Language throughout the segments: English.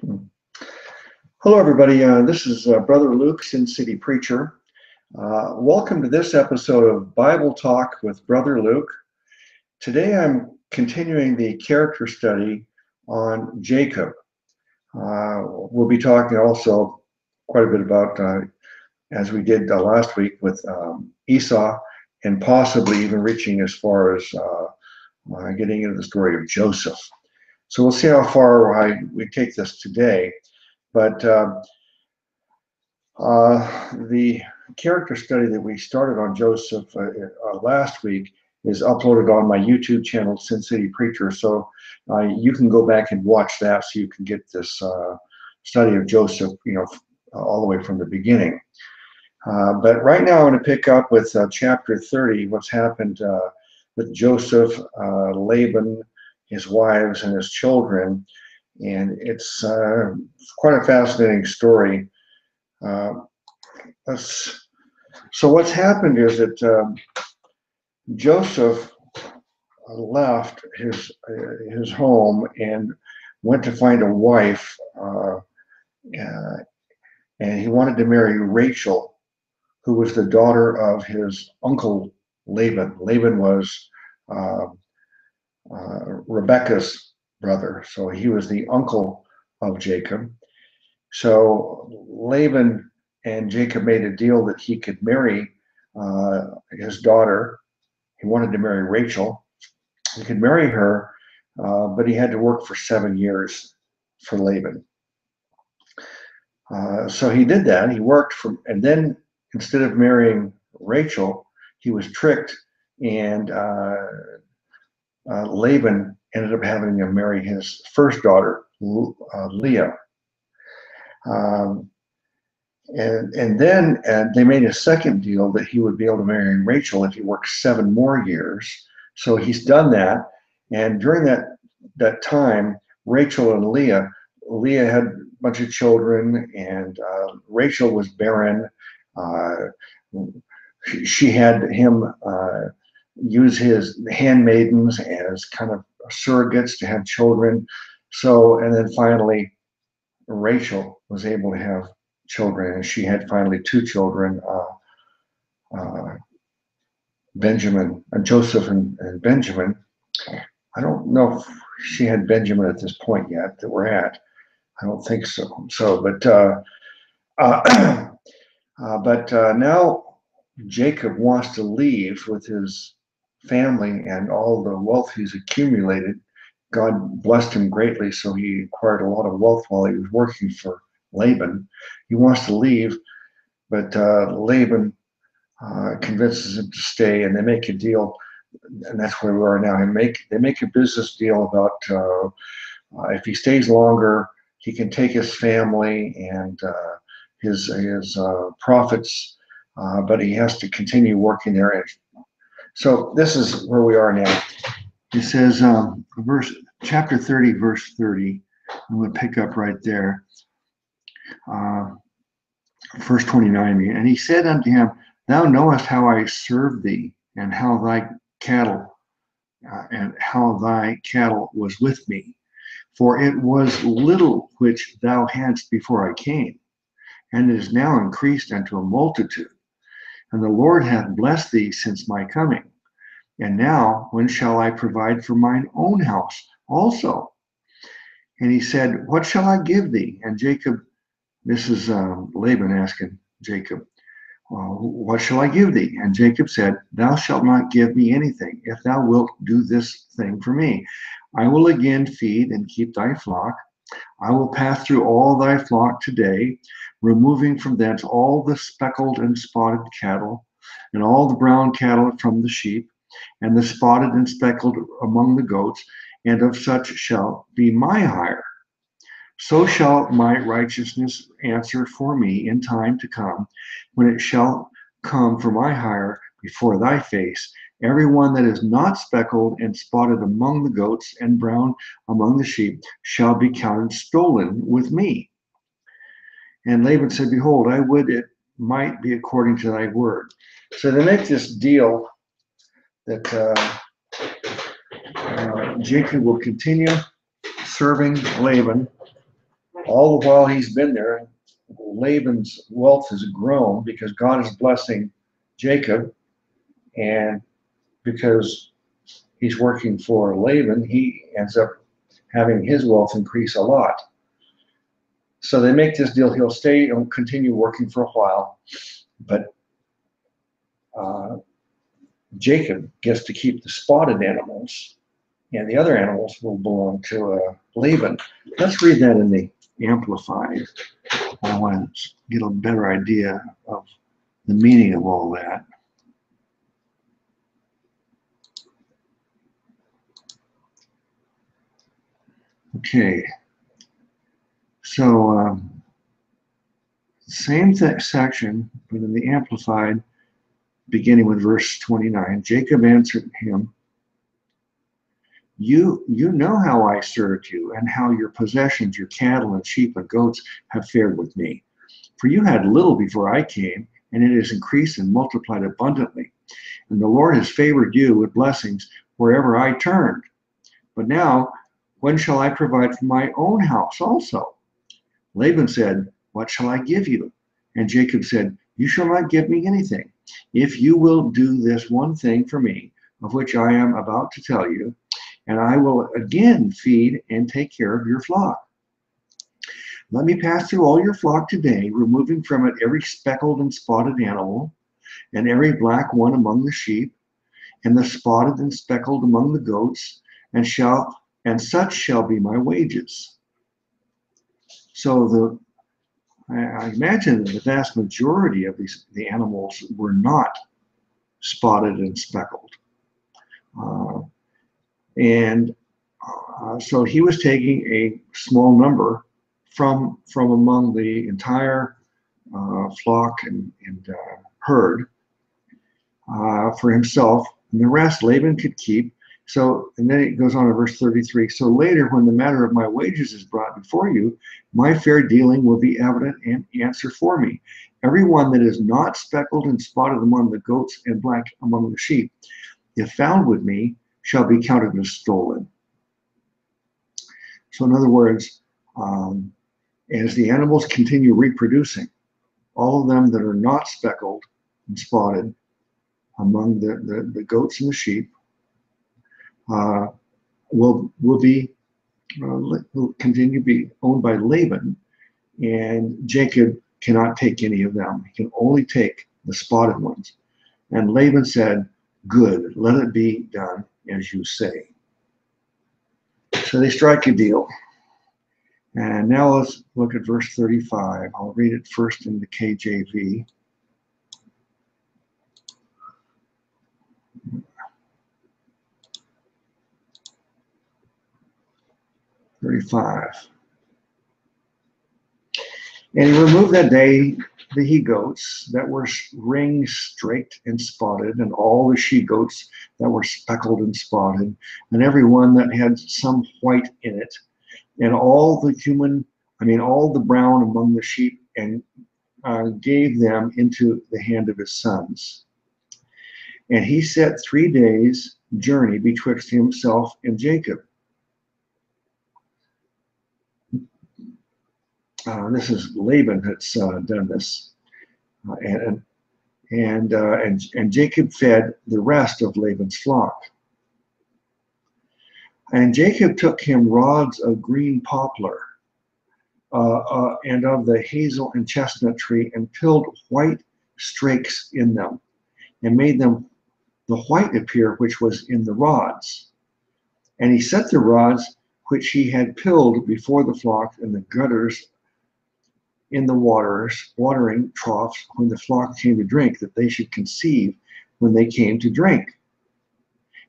Hello, everybody. Uh, this is uh, Brother Luke, Sin City Preacher. Uh, welcome to this episode of Bible Talk with Brother Luke. Today I'm continuing the character study on Jacob. Uh, we'll be talking also quite a bit about, uh, as we did uh, last week with um, Esau, and possibly even reaching as far as getting into the story of Joseph. So we'll see how far I, we take this today. But uh, uh, the character study that we started on Joseph uh, uh last week is uploaded on my YouTube channel, Sin City Preacher. So uh, you can go back and watch that so you can get this uh, study of Joseph, you know, all the way from the beginning. but right now, I'm going to pick up with chapter 30, what's happened with Joseph, Laban, his wives, and his children and it's uh, quite a fascinating story. Uh, so what's happened is that um, Joseph left his uh, his home and went to find a wife, uh, uh, and he wanted to marry Rachel, who was the daughter of his uncle Laban. Laban was uh, Rebecca's brother. So he was the uncle of Jacob. So Laban and Jacob made a deal that he could marry uh, his daughter. He wanted to marry Rachel. He could marry her, uh, but he had to work for seven years for Laban. Uh, so he did that. He worked for, and then instead of marrying Rachel, he was tricked, and uh, uh, Laban ended up having to marry his first daughter, uh, Leah. Um, and and then and they made a second deal that he would be able to marry Rachel if he worked seven more years. So he's done that, and during that that time, Rachel and Leah, Leah had a bunch of children, and uh, Rachel was barren. Uh, she had him uh, use his handmaidens as kind of surrogates to have children. So, and then finally, Rachel was able to have children, and she had finally two children, uh, uh, Benjamin and uh, Joseph and, and, Benjamin. I don't know if she had Benjamin at this point yet that we're at. I don't think so. So, but uh, uh, uh but now Jacob wants to leave with his family and all the wealth he's accumulated. God blessed him greatly, so he acquired a lot of wealth while he was working for Laban. He wants to leave, but uh, Laban uh, convinces him to stay, and they make a deal, and that's where we are now. They make they make a business deal about uh, uh if he stays longer, he can take his family and uh, his his uh, profits, but he has to continue working there so this is where we are now. It says, um, verse chapter 30, verse 30. I'm going to pick up right there. Uh, verse 29. And he said unto him, Thou knowest how I served thee, and how thy cattle, uh, and how thy cattle was with me. For it was little which thou hadst before I came, and is now increased unto a multitude and the Lord hath blessed thee since my coming. And now, when shall I provide for mine own house also? And he said, What shall I give thee? And Jacob, this is um, Laban asking Jacob, well, What shall I give thee? And Jacob said, Thou shalt not give me anything, if thou wilt do this thing for me. I will again feed and keep thy flock. I will pass through all thy flock today, removing from thence all the speckled and spotted cattle, and all the brown cattle from the sheep, and the spotted and speckled among the goats, and of such shall be my hire. So shall my righteousness answer for me in time to come, when it shall come for my hire before thy face. Every one that is not speckled and spotted among the goats and brown among the sheep shall be counted stolen with me. And Laban said, Behold, I would it might be according to thy word. So they make this deal that uh, uh, Jacob will continue serving Laban all the while he's been there, Laban's wealth has grown because God is blessing Jacob, and because he's working for Laban, he ends up having his wealth increase a lot. So they make this deal. He'll stay and continue working for a while, but uh, Jacob gets to keep the spotted animals, and the other animals will belong to uh, Laban. Let's read that in the Amplified. I want to get a better idea of the meaning of all that. Okay, so um, same section, but in the Amplified, beginning with verse 29, Jacob answered him, you, you know how I served you and how your possessions, your cattle and sheep and goats have fared with me. For you had little before I came, and it has increased and multiplied abundantly. And the Lord has favored you with blessings wherever I turned. But now when shall I provide for my own house also? Laban said, What shall I give you? And Jacob said, You shall not give me anything. If you will do this one thing for me, of which I am about to tell you, and I will again feed and take care of your flock. Let me pass through all your flock today, removing from it every speckled and spotted animal, and every black one among the sheep, and the spotted and speckled among the goats, and shall and such shall be my wages. So the I imagine that the vast majority of these the animals were not spotted and speckled, uh, and uh, so he was taking a small number from from among the entire uh, flock and, and uh, herd uh, for himself, and the rest Laban could keep so, and then it goes on in verse 33. So later, when the matter of my wages is brought before you, my fair dealing will be evident and answer for me. Everyone that is not speckled and spotted among the goats and black among the sheep, if found with me, shall be counted as stolen. So, in other words, um, as the animals continue reproducing, all of them that are not speckled and spotted among the, the, the goats and the sheep uh, will will be uh, will continue to be owned by Laban, and Jacob cannot take any of them. He can only take the spotted ones. And Laban said, "Good, let it be done as you say." So they strike a deal. And now let's look at verse 35. I'll read it first in the KJV. 35. And he removed that day the he goats that were ring streaked and spotted, and all the she goats that were speckled and spotted, and every one that had some white in it, and all the human, I mean, all the brown among the sheep, and uh, gave them into the hand of his sons. And he set three days' journey betwixt himself and Jacob. Uh, this is Laban that's uh, done this, uh, and and uh, and and Jacob fed the rest of Laban's flock. And Jacob took him rods of green poplar, uh, uh, and of the hazel and chestnut tree, and pilled white strakes in them, and made them the white appear which was in the rods. And he set the rods which he had pilled before the flock in the gutters in the waters, watering troughs when the flock came to drink, that they should conceive when they came to drink.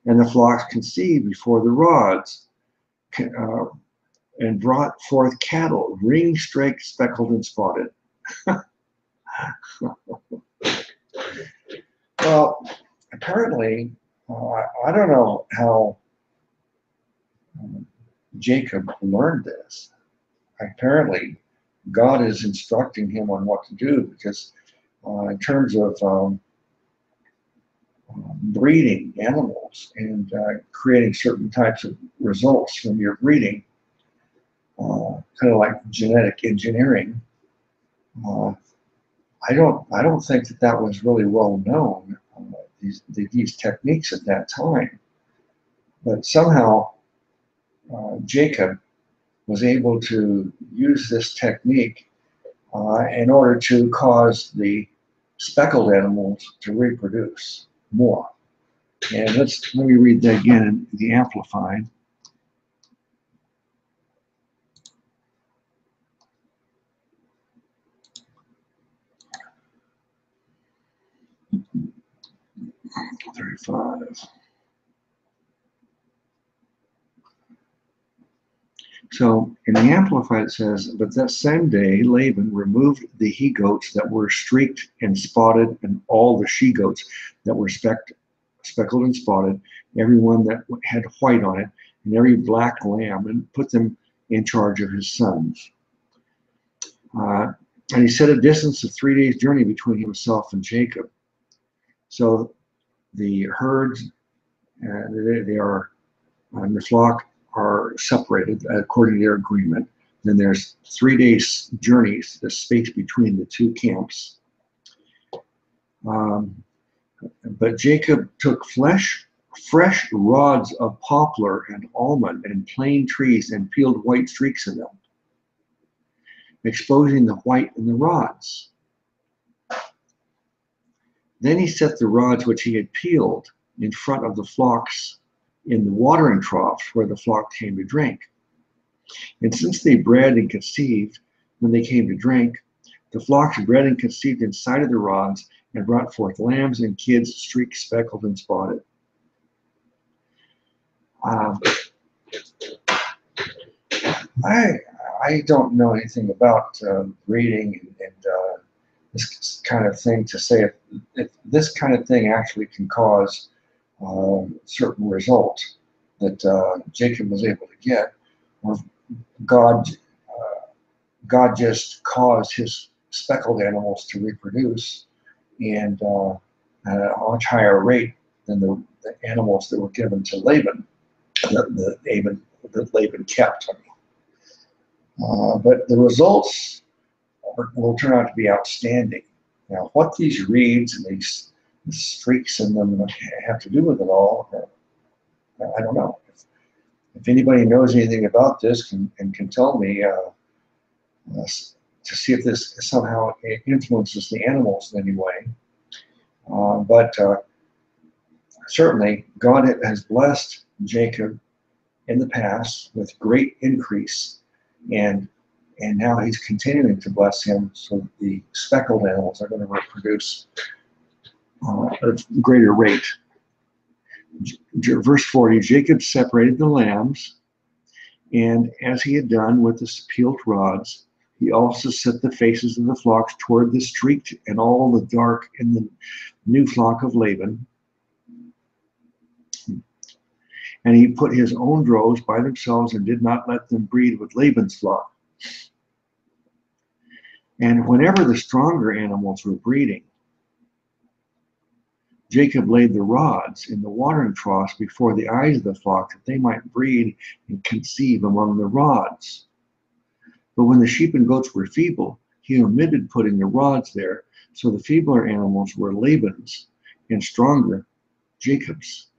And the flocks conceived before the rods, uh, and brought forth cattle, ring streaked, speckled, and spotted. well, apparently, uh, I don't know how um, Jacob learned this. Apparently, God is instructing him on what to do because uh, in terms of um, breeding animals and uh, creating certain types of results from your breeding, uh, kind of like genetic engineering. Uh, I don't I don't think that that was really well known uh, these these techniques at that time, but somehow uh, Jacob was able to use this technique uh, in order to cause the speckled animals to reproduce more. And let's let me read that again in the Amplified. Thirty-five. So in the Amplified it says, But that same day Laban removed the he goats that were streaked and spotted, and all the she goats that were specked, speckled and spotted, every one that had white on it, and every black lamb, and put them in charge of his sons. Uh, and he set a distance of three days' journey between himself and Jacob. So the herds, uh, they, they are on the flock are separated according to their agreement. Then there's three days journeys, the space between the two camps. Um, but Jacob took flesh, fresh rods of poplar and almond and plane trees and peeled white streaks in them, exposing the white in the rods. Then he set the rods which he had peeled in front of the flocks in the watering troughs where the flock came to drink. And since they bred and conceived when they came to drink, the flocks bred and conceived inside of the rods and brought forth lambs and kids streaked, speckled, and spotted. Um, I I don't know anything about uh, breeding and, and uh, this kind of thing to say if, if this kind of thing actually can cause certain result that uh, Jacob was able to get, or God, uh, God just caused his speckled animals to reproduce and uh, at a much higher rate than the, the, animals that were given to Laban, that, Laban, that Laban kept. Uh, but the results are, will turn out to be outstanding. Now, what these reeds and these streaks in them have to do with it all. I don't know. If, if anybody knows anything about this can, and can tell me uh, uh, to see if this somehow influences the animals in any way. Uh, but uh, certainly, God has blessed Jacob in the past with great increase, and and now He's continuing to bless him. So the speckled animals are going to reproduce uh, a greater rate. Verse 40 Jacob separated the lambs, and as he had done with the peeled rods, he also set the faces of the flocks toward the streaked and all the dark in the new flock of Laban. And he put his own droves by themselves and did not let them breed with Laban's flock. And whenever the stronger animals were breeding, Jacob laid the rods in the watering troughs before the eyes of the flock that they might breed and conceive among the rods. But when the sheep and goats were feeble, he omitted putting the rods there, so the feebler animals were Laban's and stronger Jacob's.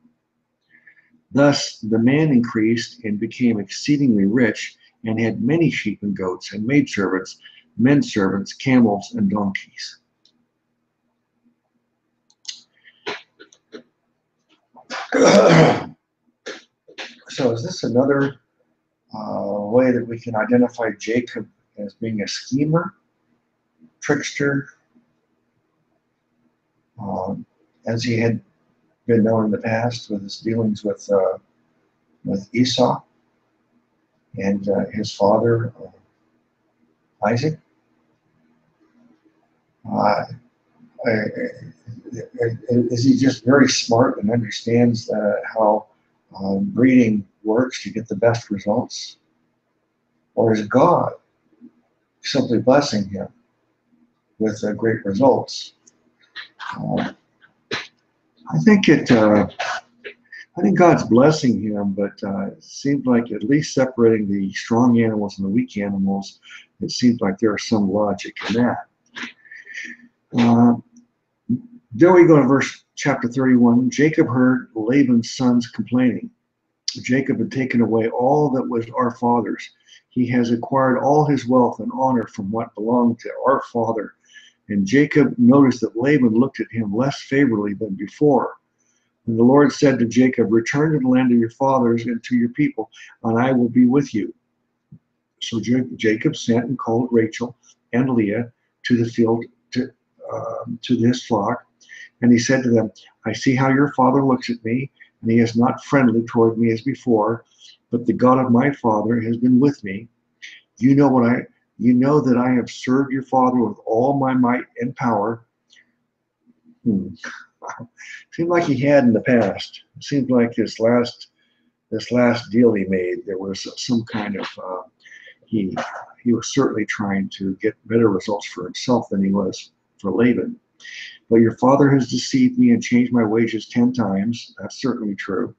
Thus the man increased and became exceedingly rich and had many sheep and goats and maidservants, men servants, camels, and donkeys. so is this another uh, way that we can identify Jacob as being a schemer, trickster, um, as he had been known in the past with his dealings with uh, with Esau and uh, his father uh, Isaac. Uh, is he just very smart and understands uh, how um, breeding works to get the best results? Or is God simply blessing him with uh, great results? Uh, I think it. Uh, I think God's blessing him, but uh, it seems like at least separating the strong animals and the weak animals, it seems like there is some logic in that. Then we go to verse chapter 31. Jacob heard Laban's sons complaining. Jacob had taken away all that was our father's. He has acquired all his wealth and honor from what belonged to our father. And Jacob noticed that Laban looked at him less favorably than before. And the Lord said to Jacob, Return to the land of your fathers and to your people, and I will be with you. So Jacob sent and called Rachel and Leah to the field to, uh, to this flock. And he said to them, I see how your father looks at me, and he is not friendly toward me as before, but the God of my father has been with me. You know what I you know that I have served your father with all my might and power. Hmm. Seemed like he had in the past. It seemed like this last this last deal he made, there was some kind of uh, he he was certainly trying to get better results for himself than he was for Laban. But your father has deceived me and changed my wages ten times. That's certainly true.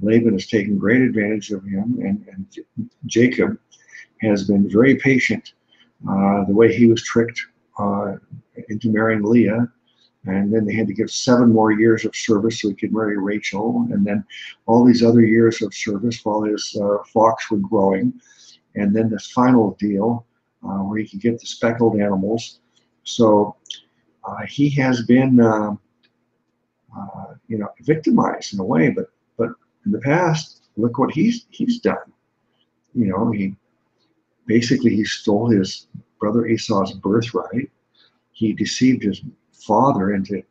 Laban has taken great advantage of him, and, and Jacob has been very patient. Uh, the way he was tricked uh, into marrying Leah and then they had to give seven more years of service so he could marry Rachel, and then all these other years of service while his uh, flocks were growing, and then this final deal uh, where he could get the speckled animals. So he has been, uh, uh, you know, victimized in a way, but but in the past, look what he's he's done. You know, he basically he stole his brother Esau's birthright. He deceived his father into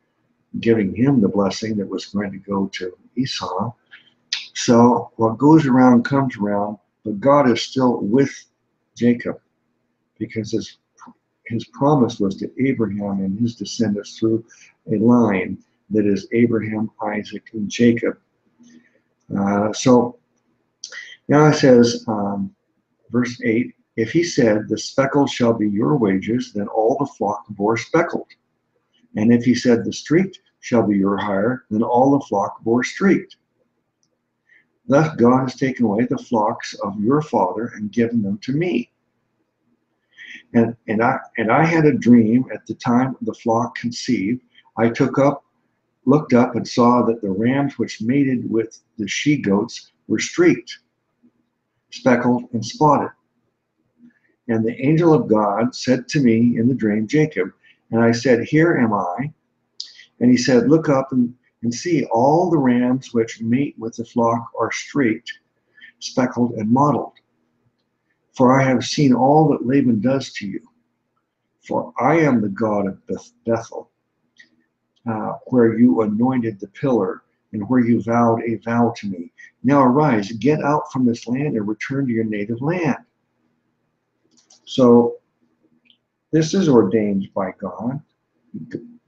giving him the blessing that was going to go to Esau. So what goes around comes around, but God is still with Jacob because his, his promise was to Abraham and his descendants through a line that is Abraham, Isaac, and Jacob. Uh, so now it says, um, verse 8 If he said, The speckled shall be your wages, then all the flock bore speckled. And if he said, The streaked shall be your hire, then all the flock bore streaked. Thus God has taken away the flocks of your father and given them to me. And, and, I, and I had a dream at the time the flock conceived. I took up, looked up, and saw that the rams which mated with the she goats were streaked, speckled, and spotted. And the angel of God said to me in the dream, Jacob, and I said, Here am I. And he said, Look up and, and see, all the rams which mate with the flock are streaked, speckled, and mottled. For I have seen all that Laban does to you. For I am the God of Beth- Bethel, uh, where you anointed the pillar and where you vowed a vow to me. Now arise, get out from this land and return to your native land. So this is ordained by God.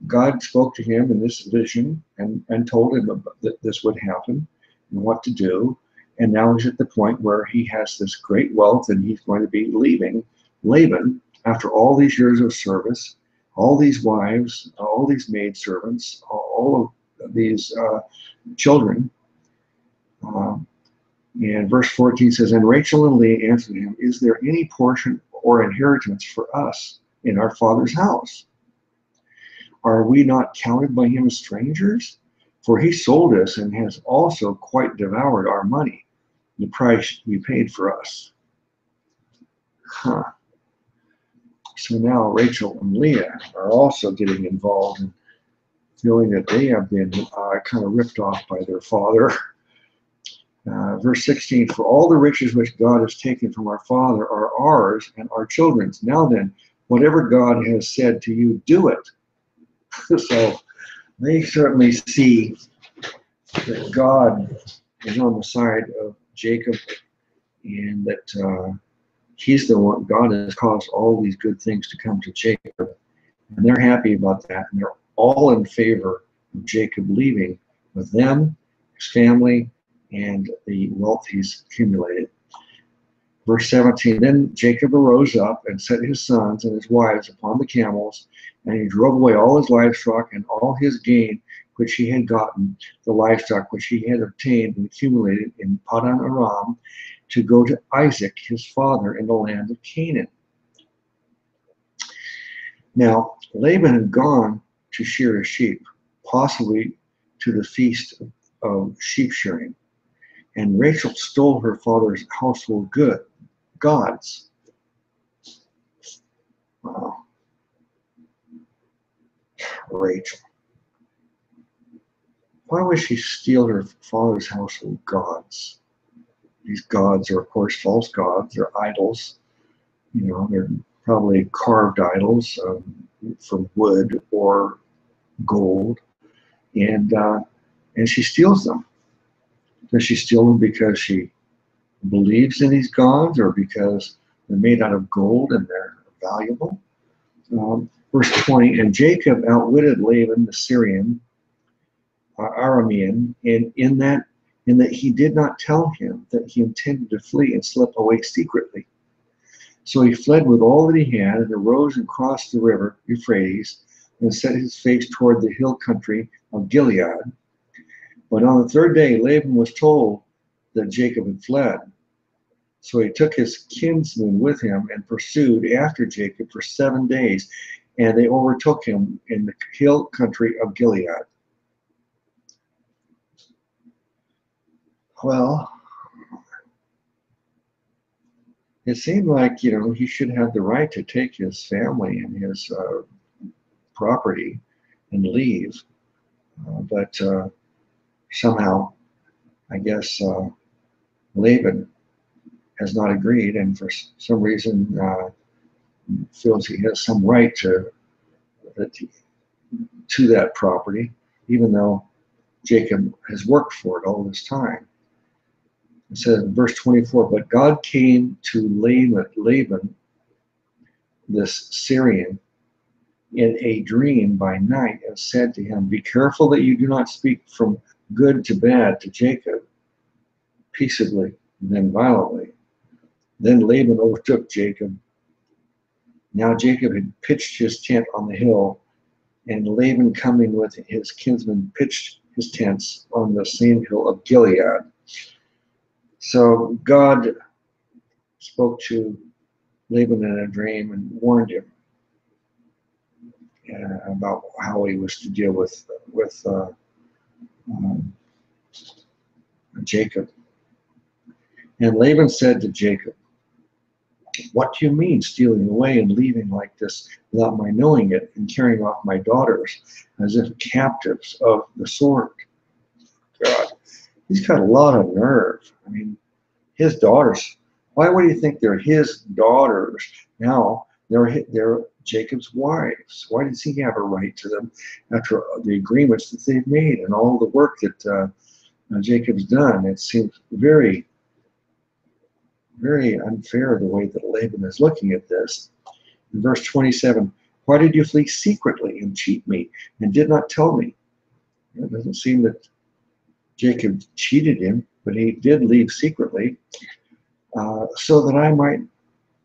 God spoke to him in this vision and, and told him that this would happen and what to do. And now he's at the point where he has this great wealth and he's going to be leaving Laban after all these years of service, all these wives, all these maid servants, all of these uh, children. Um, and verse 14 says, And Rachel and Leah answered him, Is there any portion or inheritance for us in our Father's house? Are we not counted by him as strangers? For he sold us and has also quite devoured our money, the price you paid for us. Huh. So now Rachel and Leah are also getting involved and feeling that they have been uh, kind of ripped off by their father. Uh, verse 16 For all the riches which God has taken from our father are ours and our children's. Now then, whatever God has said to you, do it. so they certainly see that God is on the side of Jacob and that uh, he's the one, God has caused all these good things to come to Jacob. And they're happy about that. And they're all in favor of Jacob leaving with them, his family, and the wealth he's accumulated. Verse 17 Then Jacob arose up and set his sons and his wives upon the camels And he drove away all his livestock and all his gain which he had gotten, the livestock which he had obtained and accumulated in Padan Aram, to go to Isaac his father in the land of Canaan. Now, Laban had gone to shear his sheep, possibly to the feast of sheep shearing. And Rachel stole her father's household good, gods. Wow. Rachel. Why would she steal her father's household gods? These gods are, of course, false gods. They're idols. You know, they're probably carved idols um, from wood or gold, and uh, and she steals them. Does she steal them because she believes in these gods, or because they're made out of gold and they're valuable? Um, verse 20, and Jacob outwitted Laban the Syrian uh, Aramean, and in that in that he did not tell him that he intended to flee and slip away secretly. So he fled with all that he had and arose and crossed the river Euphrates and set his face toward the hill country of Gilead. But on the third day, Laban was told that Jacob had fled. So he took his kinsmen with him and pursued after Jacob for seven days, and they overtook him in the hill country of Gilead. Well, it seemed like, you know, he should have the right to take his family and his uh, property and leave. Uh, but uh, somehow, I guess uh, Laban has not agreed, and for some reason uh, feels he has some right uh, to, to that property, even though Jacob has worked for it all this time. It says in verse 24, but God came to Laban, Laban, this Syrian, in a dream by night and said to him, Be careful that you do not speak from good to bad to Jacob, peaceably, then violently. Then Laban overtook Jacob. Now Jacob had pitched his tent on the hill, and Laban coming with his kinsmen pitched his tents on the same hill of Gilead. So God spoke to Laban in a dream and warned him uh, about how he was to deal with with uh, um, Jacob. And Laban said to Jacob, What do you mean stealing away and leaving like this without my knowing it and carrying off my daughters as if captives of the sword? God, he's got a lot of nerve. I mean, his daughters. Why would you think they're his daughters? Now they're they're Jacob's wives. Why does he have a right to them after the agreements that they've made and all the work that uh, uh, Jacob's done? It seems very, very unfair the way that Laban is looking at this. In verse 27, why did you flee secretly and cheat me and did not tell me? It doesn't seem that Jacob cheated him, but he did leave secretly, uh, so that I might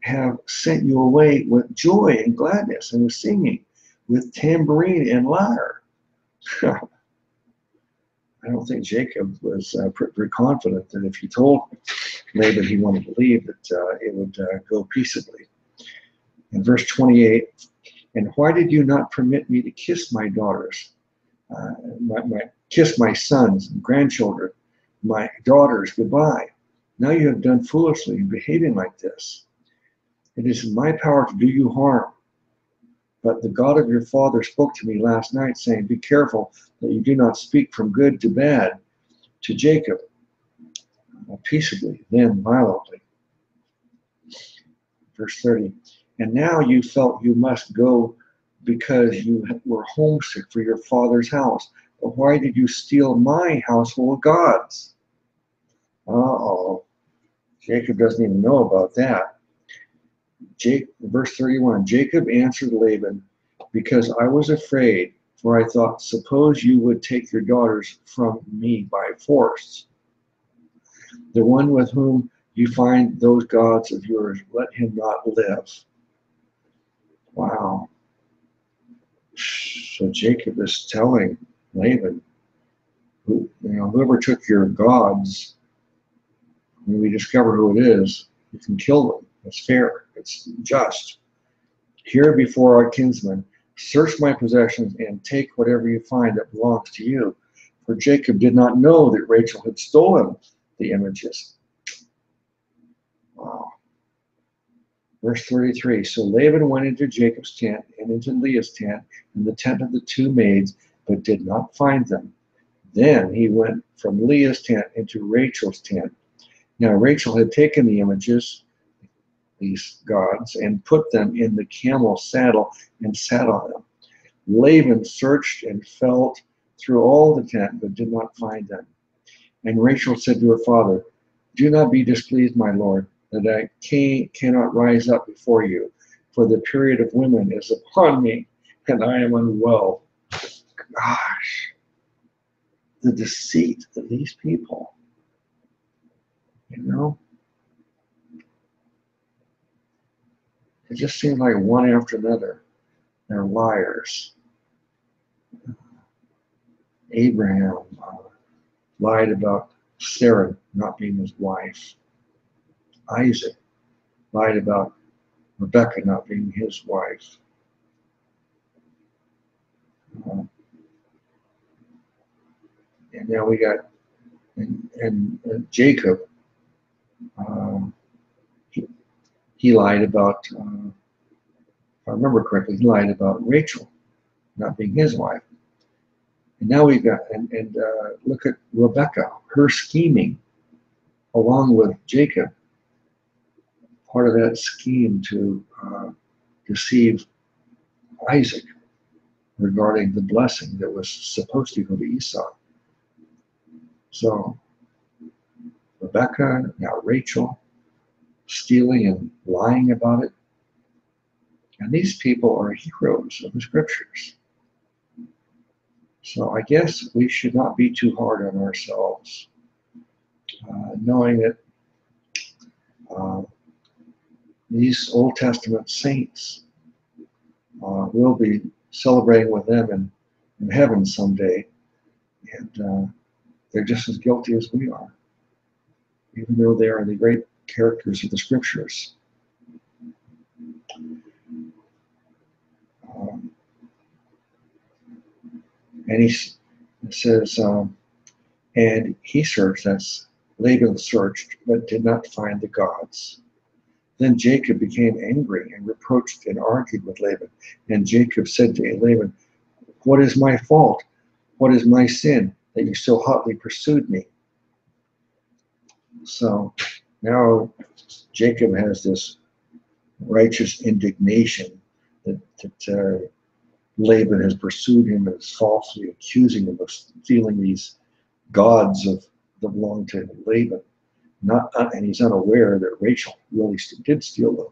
have sent you away with joy and gladness and with singing, with tambourine and lyre. I don't think Jacob was uh, pretty confident that if he told Laban he wanted to leave, that uh, it would uh, go peaceably. In verse 28, and why did you not permit me to kiss my daughters, uh, my, my, kiss my sons and grandchildren, my daughters goodbye? Now you have done foolishly in behaving like this. It is in my power to do you harm. But the God of your father spoke to me last night, saying, Be careful that you do not speak from good to bad to Jacob, peaceably, then violently. Verse 30 And now you felt you must go because you were homesick for your father's house. But why did you steal my household gods? Uh oh. Jacob doesn't even know about that. Jake, verse 31 Jacob answered Laban, Because I was afraid, for I thought, suppose you would take your daughters from me by force. The one with whom you find those gods of yours, let him not live. Wow. So Jacob is telling Laban, who, you know, whoever took your gods, when we discover who it is, you can kill them. It's fair. It's just. Here before our kinsmen, search my possessions and take whatever you find that belongs to you. For Jacob did not know that Rachel had stolen the images. Wow. Verse 33 So Laban went into Jacob's tent and into Leah's tent and the tent of the two maids, but did not find them. Then he went from Leah's tent into Rachel's tent. Now Rachel had taken the images, these gods, and put them in the camel saddle and sat on them. Laban searched and felt through all the tent, but did not find them. And Rachel said to her father, Do not be displeased, my lord, that I can, cannot rise up before you, for the period of women is upon me, and I am unwell. Gosh, the deceit of these people. You know? It just seems like one after another. They're liars. Abraham uh, lied about Sarah not being his wife. Isaac lied about Rebecca not being his wife. Uh, and now we got and, and uh, Jacob. Um, he, he, lied about, uh, if I remember correctly, he lied about Rachel not being his wife. And now we've got, and, and uh, look at Rebecca, her scheming along with Jacob, part of that scheme to uh, deceive Isaac regarding the blessing that was supposed to go to Esau. So Rebecca, now Rachel, stealing and lying about it. And these people are heroes of the scriptures. So I guess we should not be too hard on ourselves, uh, knowing that uh, these Old Testament saints uh, will be celebrating with them in, in heaven someday. And uh, they're just as guilty as we are, even though they are the great characters of the scriptures. Um, and he says, um, and he searched, that's Laban searched, but did not find the gods. Then Jacob became angry and reproached and argued with Laban. And Jacob said to Laban, What is my fault? What is my sin? that you so hotly pursued me. So now Jacob has this righteous indignation that, that uh, Laban has pursued him and is falsely accusing him of stealing these gods of that belong to Laban. Not, and he's unaware that Rachel really did steal them.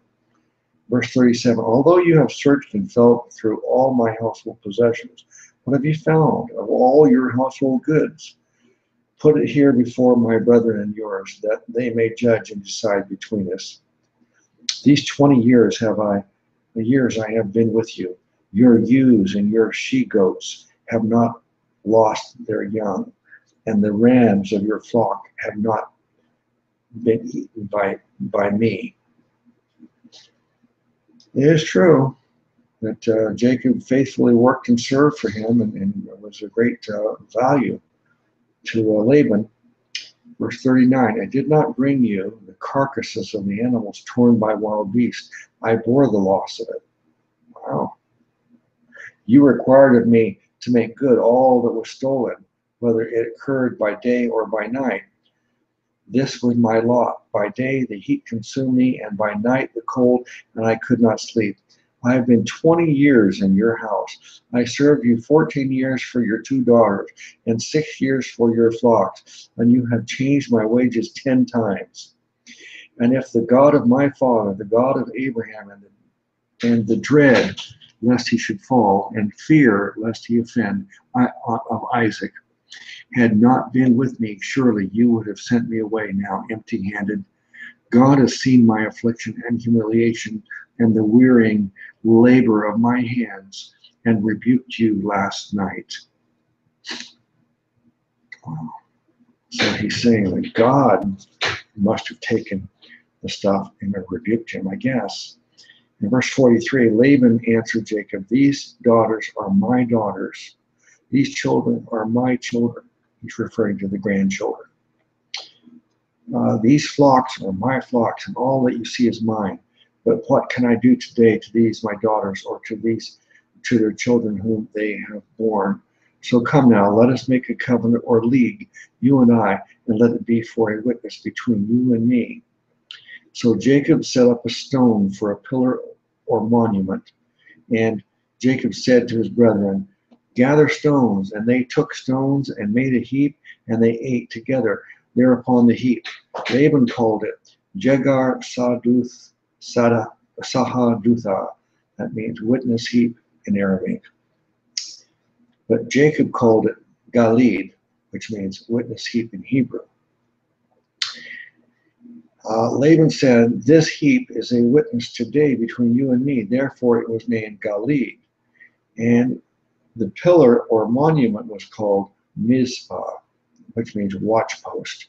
Verse 37 Although you have searched and felt through all my household possessions, what have you found of all your household goods? Put it here before my brethren and yours, that they may judge and decide between us. These 20 years have I, the years I have been with you. Your ewes and your she goats have not lost their young, and the rams of your flock have not been eaten by, by me. It is true that uh, Jacob faithfully worked and served for him and, and was a great uh, value to uh, Laban. Verse 39 I did not bring you the carcasses of the animals torn by wild beasts, I bore the loss of it. Wow. You required of me to make good all that was stolen, whether it occurred by day or by night. This was my lot. By day the heat consumed me, and by night the cold, and I could not sleep. I have been 20 years in your house. I served you 14 years for your two daughters and six years for your flocks, and you have changed my wages 10 times. And if the God of my father, the God of Abraham, and the, and the dread lest he should fall, and fear lest he offend of Isaac, had not been with me, surely you would have sent me away now empty handed. God has seen my affliction and humiliation and the wearying labor of my hands. and rebuked you last night. Wow. So he's saying that God must have taken the stuff and rebuked him, I guess. In verse 43, Laban answered Jacob, These daughters are my daughters. These children are my children. He's referring to the grandchildren. Uh, these flocks are my flocks, and all that you see is mine. But what can I do today to these my daughters, or to these to their children whom they have borne? So come now, let us make a covenant or league, you and I, and let it be for a witness between you and me. So Jacob set up a stone for a pillar or monument. And Jacob said to his brethren, Gather stones. And they took stones and made a heap, and they ate together thereupon the heap. Laban called it Jegar Saduth Sada Sahadutha. That means witness heap in Aramaic. But Jacob called it Galeed, which means witness heap in Hebrew. Uh, Laban said, This heap is a witness today between you and me. Therefore, it was named Galeed. And the pillar or monument was called Mizpah, which means watch post.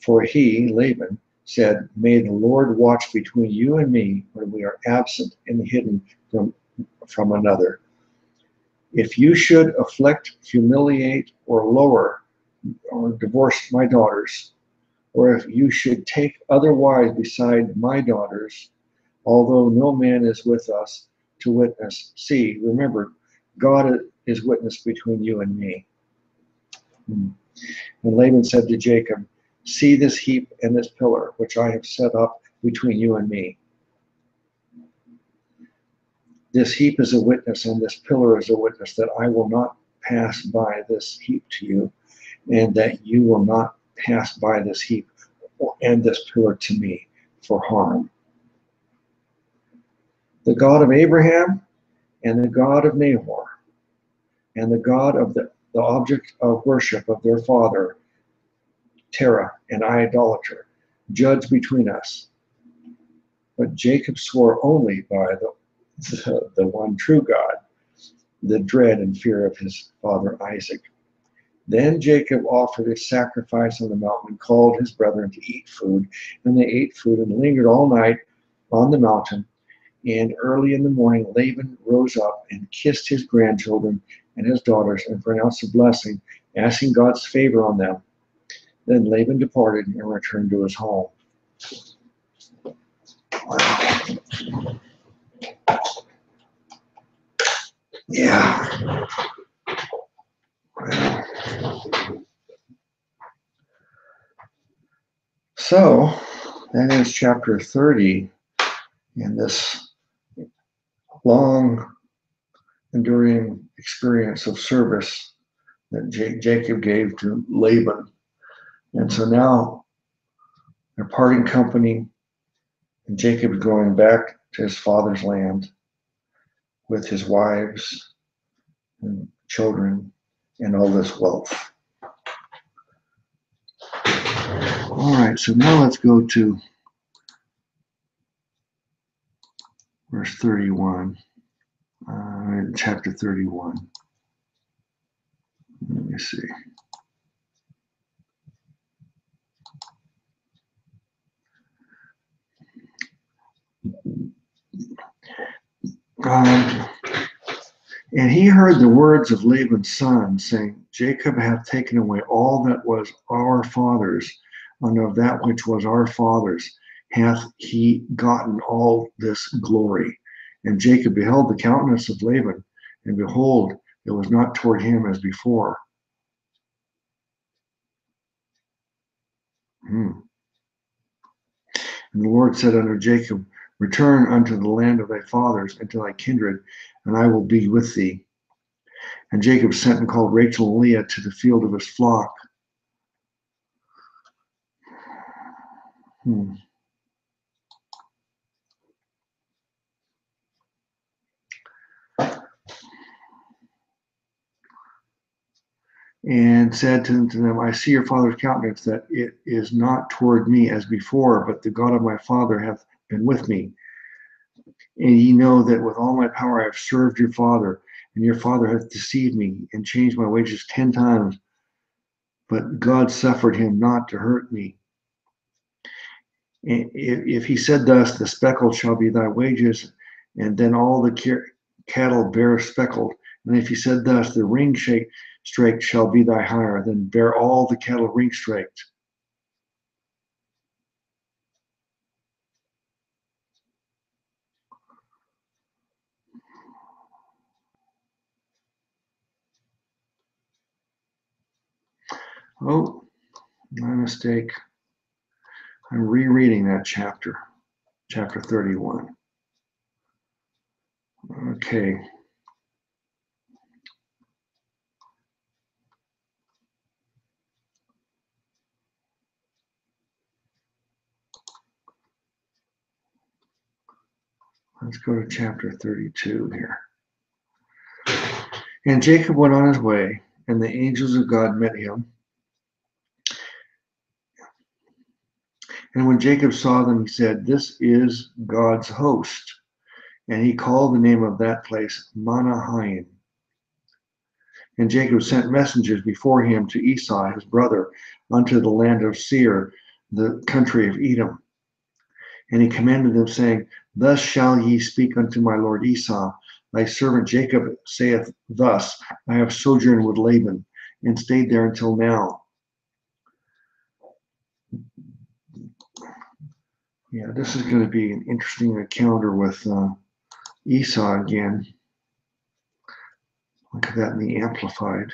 For he, Laban, said, May the Lord watch between you and me when we are absent and hidden from, from another. If you should afflict, humiliate, or lower or divorce my daughters, or if you should take other wives beside my daughters, although no man is with us to witness. See, remember, God is witness between you and me. Hmm. And Laban said to Jacob, See this heap and this pillar, which I have set up between you and me. This heap is a witness, and this pillar is a witness that I will not pass by this heap to you, and that you will not pass by this heap and this pillar to me for harm. The God of Abraham and the God of Nahor and the God of the, the object of worship of their father, Terah, and idolater, judge between us. But Jacob swore only by the, the, the one true God, the dread and fear of his father Isaac. Then Jacob offered a sacrifice on the mountain and called his brethren to eat food. And they ate food and lingered all night on the mountain. And early in the morning, Laban rose up and kissed his grandchildren and his daughters and pronounced a blessing, asking God's favor on them. Then Laban departed and returned to his home. Yeah. So that is chapter 30 in this long, enduring experience of service that J- Jacob gave to Laban. And so now they're parting company, and Jacob is going back to his father's land with his wives and children and all this wealth. All right, so now let's go to verse 31, uh, chapter 31. Let me see. Um, and he heard the words of Laban's son, saying, Jacob hath taken away all that was our father's, and of that which was our father's hath he gotten all this glory. And Jacob beheld the countenance of Laban, and behold, it was not toward him as before. Hmm. And the Lord said unto Jacob, Return unto the land of thy fathers and to thy kindred, and I will be with thee. And Jacob sent and called Rachel and Leah to the field of his flock. Hmm. and said to them, I see your father's countenance, that it is not toward me as before, but the God of my father hath been with me. And ye know that with all my power I have served your father, and your father hath deceived me and changed my wages ten times. But God suffered him not to hurt me. If he said thus, the speckled shall be thy wages, and then all the cattle bear speckled. And if he said thus, the ring straked shall be thy hire, then bear all the cattle ring straked. Oh, my mistake. I'm rereading that chapter, chapter 31. Okay. Let's go to chapter 32 here. And Jacob went on his way, and the angels of God met him And when Jacob saw them, he said, This is God's host. And he called the name of that place Mahanaim. And Jacob sent messengers before him to Esau, his brother, unto the land of Seir, the country of Edom. And he commanded them, saying, Thus shall ye speak unto my lord Esau. Thy servant Jacob saith thus, I have sojourned with Laban, and stayed there until now. Yeah, this is going to be an interesting encounter with uh, Esau again. Look at that in the Amplified.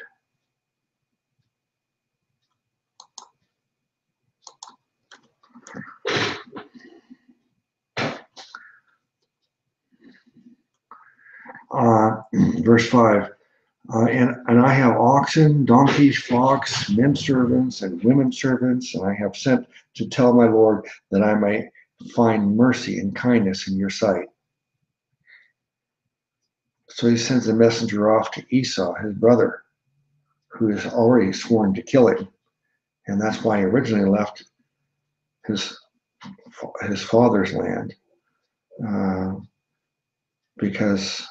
Uh, verse 5 uh, and, and I have oxen, donkeys, flocks, men servants, and women servants, and I have sent to tell my Lord that I may find mercy and kindness in your sight. So he sends a messenger off to Esau, his brother, who is already sworn to kill him. And that's why he originally left his, his father's land, uh, because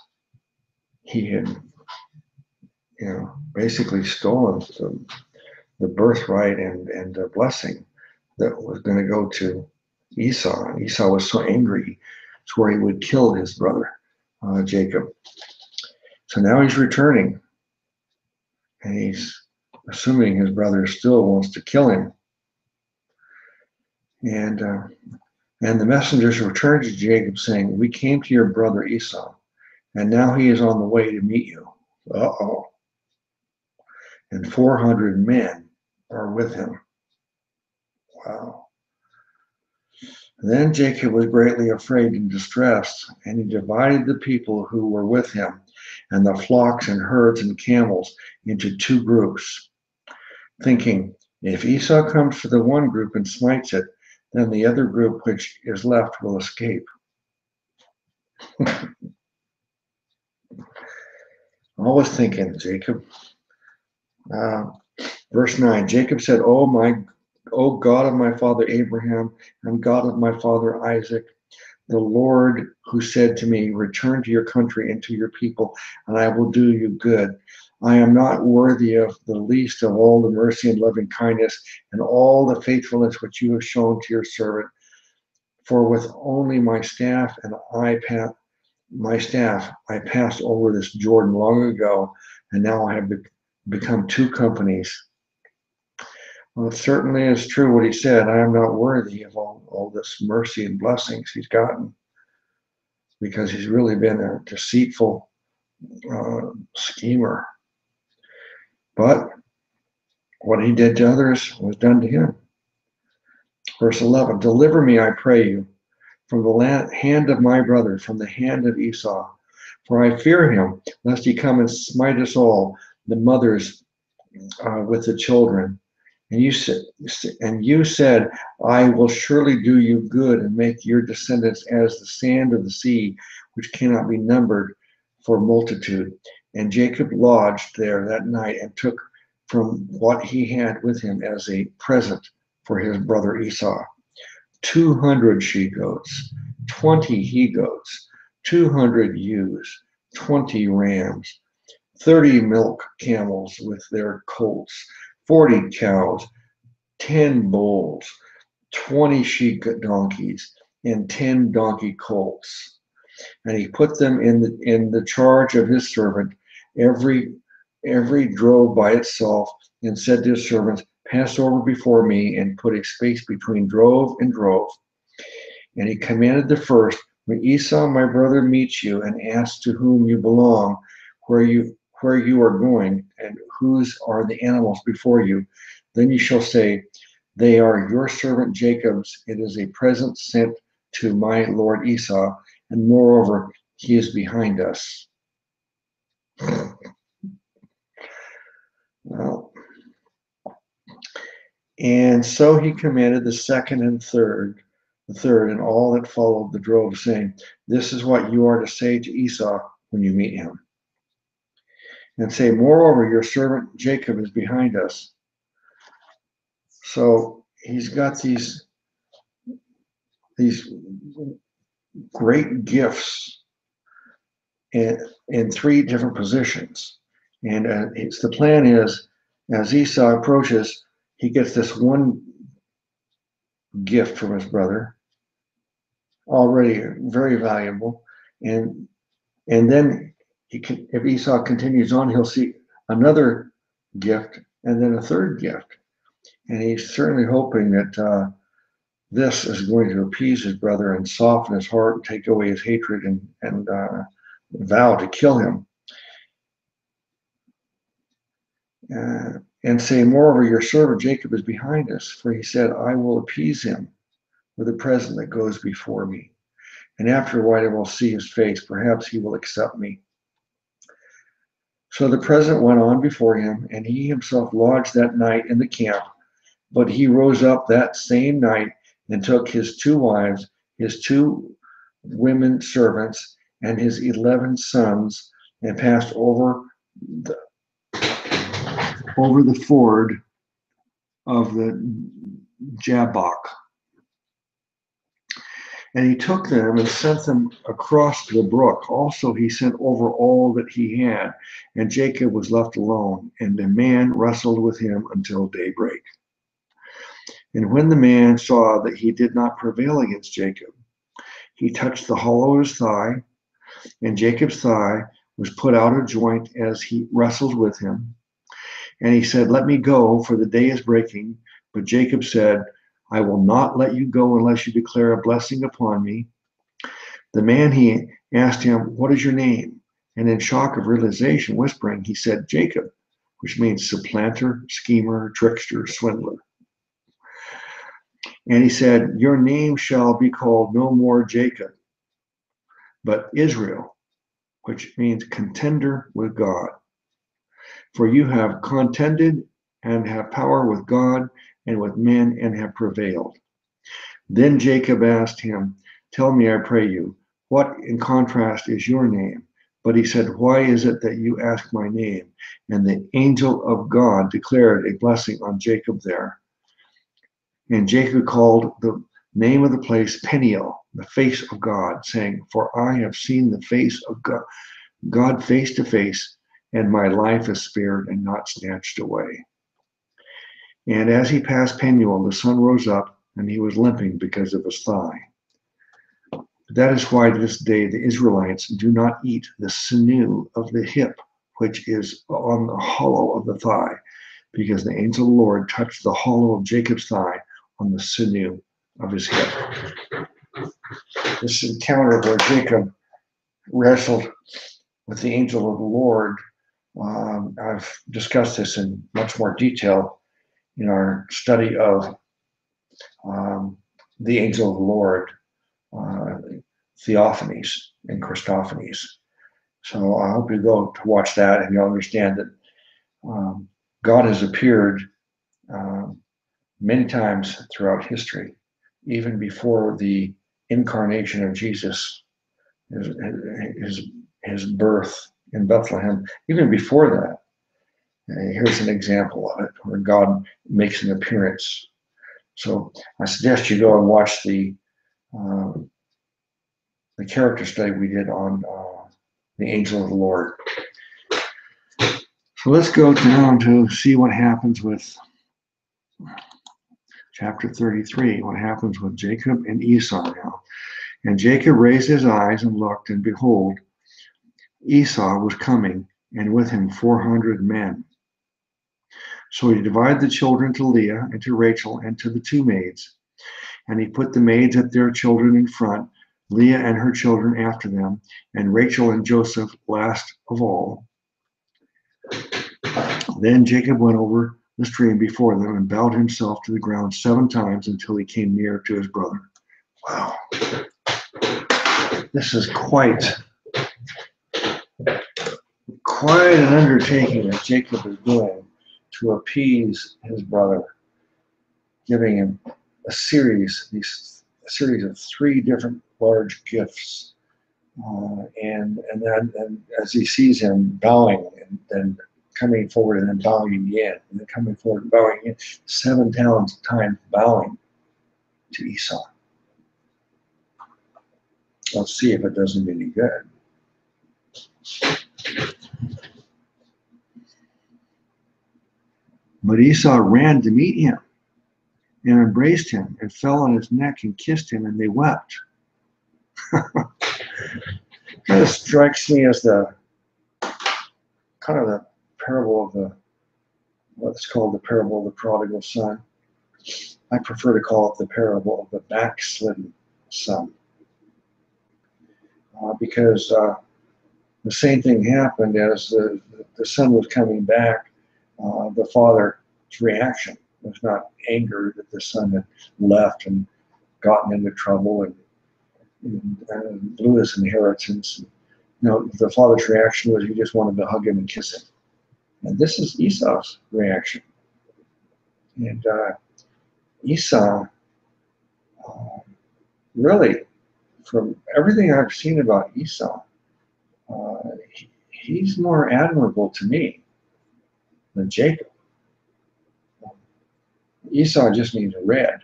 he had, you know, basically stolen the, the birthright and, and the blessing that was going to go to Esau. Esau was so angry, swore he would kill his brother, uh, Jacob. So now he's returning, and he's assuming his brother still wants to kill him. And uh, and the messengers returned to Jacob, saying, "We came to your brother Esau, and now he is on the way to meet you." Uh oh. And four hundred men are with him. Wow. Then Jacob was greatly afraid and distressed, and he divided the people who were with him and the flocks and herds and camels into two groups, thinking, if Esau comes to the one group and smites it, then the other group which is left will escape. Always thinking, Jacob. Uh, verse 9 Jacob said, Oh my O God of my father Abraham and God of my father Isaac, the Lord who said to me, Return to your country and to your people, and I will do you good. I am not worthy of the least of all the mercy and loving kindness and all the faithfulness which you have shown to your servant. For with only my staff and I pass, my staff, I passed over this Jordan long ago, and now I have become two companies well, it certainly is true what he said. I am not worthy of all, all this mercy and blessings he's gotten because he's really been a deceitful uh, schemer. But what he did to others was done to him. Verse 11 Deliver me, I pray you, from the hand of my brother, from the hand of Esau. For I fear him, lest he come and smite us all, the mothers uh, with the children. And you said, and you said, I will surely do you good and make your descendants as the sand of the sea, which cannot be numbered for multitude. And Jacob lodged there that night and took from what he had with him as a present for his brother Esau 200 she goats, 20 he goats, 200 ewes, 20 rams, 30 milk camels with their colts, 40 cows, 10 bulls, 20 she donkeys, and 10 donkey colts. And he put them in the, in the charge of his servant, every every drove by itself, and said to his servants, Pass over before me and put a space between drove and drove. And he commanded the first, When Esau, my brother, meets you and asks to whom you belong, where you where you are going, and whose are the animals before you, then you shall say, They are your servant Jacob's. It is a present sent to my lord Esau, and moreover, he is behind us. well, and so he commanded the second and third, the third, and all that followed the drove, saying, This is what you are to say to Esau when you meet him. And say, Moreover, your servant Jacob is behind us. So he's got these these great gifts in, in three different positions. And uh, it's the plan is as Esau approaches, he gets this one gift from his brother, already very valuable, and and then he can, if Esau continues on, he'll see another gift and then a third gift, and he's certainly hoping that uh, this is going to appease his brother and soften his heart and take away his hatred and and uh, vow to kill him. Uh, and say, Moreover, your servant Jacob is behind us, for he said, I will appease him with a present that goes before me. And after a while, I will see his face. Perhaps he will accept me. So the present went on before him, and he himself lodged that night in the camp. But he rose up that same night and took his two wives, his two women servants, and his eleven sons, and passed over the, over the ford of the Jabbok. And he took them and sent them across the brook. Also, he sent over all that he had. And Jacob was left alone, and the man wrestled with him until daybreak. And when the man saw that he did not prevail against Jacob, he touched the hollow of his thigh, and Jacob's thigh was put out of joint as he wrestled with him. And he said, Let me go, for the day is breaking. But Jacob said, I will not let you go unless you declare a blessing upon me. The man he asked him, What is your name? And in shock of realization, whispering, he said, Jacob, which means supplanter, schemer, trickster, swindler. And he said, Your name shall be called no more Jacob, but Israel, which means contender with God. For you have contended and have power with God and with men and have prevailed. Then Jacob asked him, Tell me, I pray you, what in contrast is your name? But he said, Why is it that you ask my name? And the angel of God declared a blessing on Jacob there. And Jacob called the name of the place Peniel, the face of God, saying, For I have seen the face of God, God face to face, and my life is spared and not snatched away. And as he passed Peniel, the sun rose up, and he was limping because of his thigh. That is why this day the Israelites do not eat the sinew of the hip, which is on the hollow of the thigh, because the angel of the Lord touched the hollow of Jacob's thigh on the sinew of his hip. This encounter where Jacob wrestled with the angel of the Lord um, I've discussed this in much more detail in our study of um, the angel of the Lord, uh, theophanies and Christophanies. So I hope you go to watch that and you'll understand that um, God has appeared um, many times throughout history, even before the incarnation of Jesus, his, his, his birth in Bethlehem, even before that. Uh, here's an example of it where God makes an appearance. So I suggest you go and watch the um, the character study we did on uh, the angel of the Lord. So let's go down to see what happens with chapter 33, what happens with Jacob and Esau now. And Jacob raised his eyes and looked, and behold, Esau was coming, and with him 400 men. So he divided the children to Leah and to Rachel and to the two maids. And he put the maids at their children in front, Leah and her children after them, and Rachel and Joseph last of all. Then Jacob went over the stream before them and bowed himself to the ground seven times until he came near to his brother. Wow. This is quite quite an undertaking that Jacob is doing to appease his brother, giving him a series, a series of three different large gifts. Uh, and and then and as he sees him bowing and then coming forward and then bowing again, and then coming forward and bowing again, seven times times bowing to Esau. Let's see if it does him any good. But Esau ran to meet him and embraced him and fell on his neck and kissed him, and they wept. kind of strikes me as the kind of the parable of the what's called the parable of the prodigal son. I prefer to call it the parable of the backslidden son. Uh, because uh, the same thing happened as the, the son was coming back. Uh, the father's reaction was not anger that the son had left and gotten into trouble and, and, and blew his inheritance. You know, the father's reaction was he just wanted to hug him and kiss him. And this is Esau's reaction. And uh, Esau, uh, really, from everything I've seen about Esau, uh, he, he's more admirable to me than Jacob. Esau just means red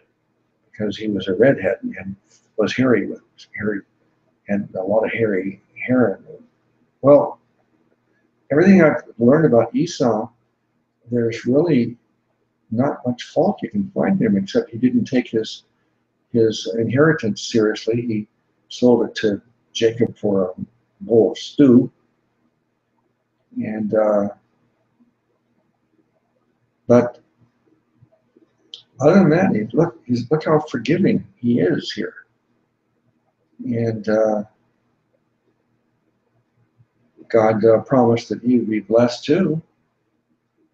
because he was a redhead and was hairy with hairy and a lot of hairy hair. Well, everything I've learned about Esau, there's really not much fault you can find him except he didn't take his his inheritance seriously. He sold it to Jacob for a bowl of stew. And uh, but other than that, look, he's look how forgiving he is here. And uh, God uh, promised that he would be blessed too.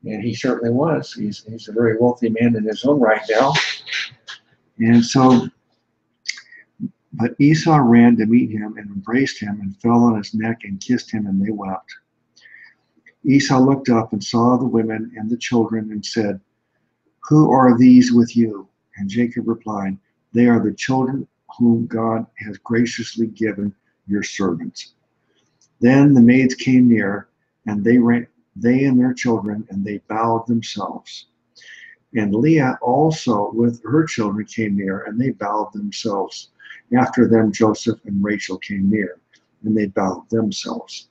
And he certainly was. He's, he's a very wealthy man in his own right now. And so, but Esau ran to meet him and embraced him and fell on his neck and kissed him, and they wept. Esau looked up and saw the women and the children and said, Who are these with you? And Jacob replied, They are the children whom God has graciously given your servants. Then the maids came near, and they ran, they and their children, and they bowed themselves. And Leah also with her children came near, and they bowed themselves. After them, Joseph and Rachel came near, and they bowed themselves.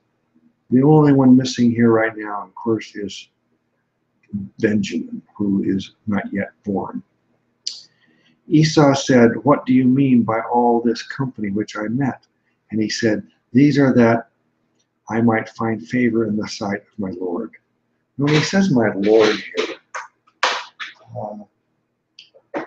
The only one missing here right now, of course, is Benjamin, who is not yet born. Esau said, What do you mean by all this company which I met? And he said, These are that I might find favor in the sight of my Lord. When he says my Lord here, uh,